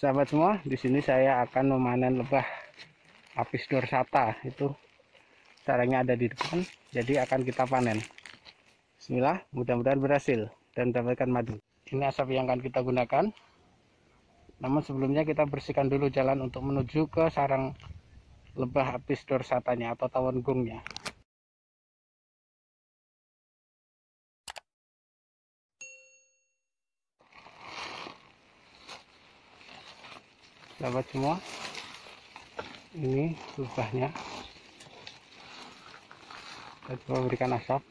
sahabat semua di sini saya akan memanen lebah apis dorsata. Itu sarangnya ada di depan jadi akan kita panen. Bismillah mudah-mudahan berhasil dan mendapatkan madu. Ini asap yang akan kita gunakan. Namun sebelumnya kita bersihkan dulu jalan untuk menuju ke sarang lebah apis dorsatanya atau tawon gungnya sahabat semua. Ini lubahnya kita coba berikan asap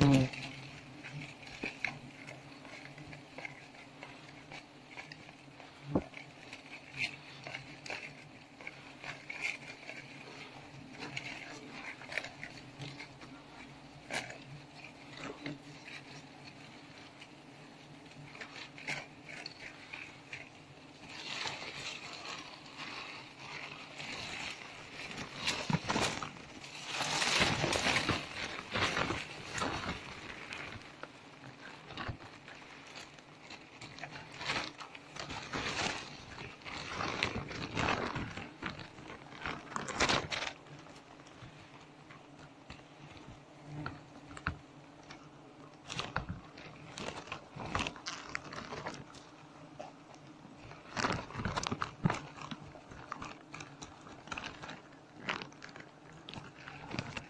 Mm-hmm.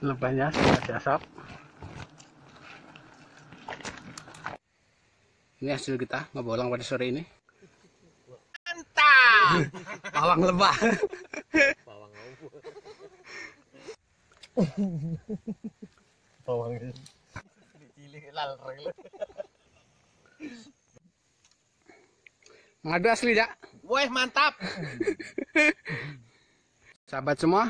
Lebahnya sudah diasap ini hasil kita ngebolang pada sore ini mantap pawang lebah Pawang? Pawang cilik lal rel. ngadu asli ya Weh mantap. sahabat semua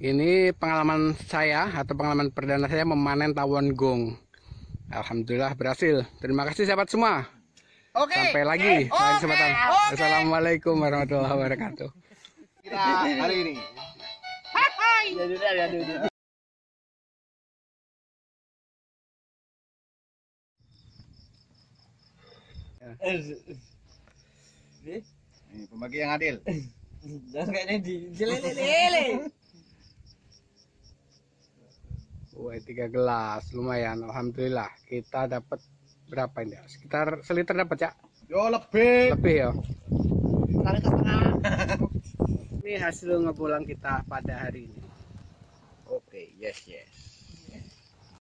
ini pengalaman saya atau pengalaman perdana saya memanen tawon gong Alhamdulillah berhasil terima kasih sahabat semua Oke. sampai lagi lain oke, kesempatan oke. Assalamualaikum warahmatullahi wabarakatuh Kita hari ini. Hai. Ini pembagi yang adil. Jangan kayaknya di lele Wah tiga gelas lumayan Alhamdulillah kita dapat berapa ini ya? sekitar seliter dapat ya Yo lebih. lebih ya Tarik ke tengah. ini hasil ngepulang kita pada hari ini Oke, yes yes.